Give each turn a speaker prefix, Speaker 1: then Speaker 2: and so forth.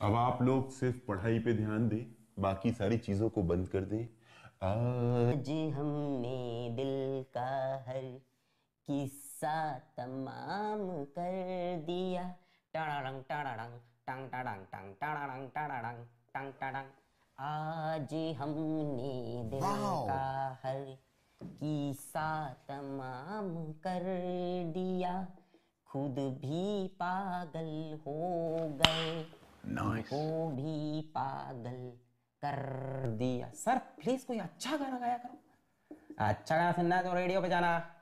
Speaker 1: अब आप लोग सिर्फ़ पढ़ाई पे ध्यान दें बाकी सारी चीज़ों को बंद कर दें। आज
Speaker 2: आज हमने दिल का हर किस्सा तमाम कर दिया। टाड़ाडंग टाड़ाडंग टंग टाड़ंग टंग टाड़ाडंग टाड़ाडंग टंग टाड़ंग। आज हमने दिल का हर किस्सा तमाम कर दिया। खुद भी पागल हो गए। को भी पागल कर दिया। सर प्लीज़ कोई अच्छा गाना गाया करो। अच्छा गाना सुनना है तो रेडियो पे जाना।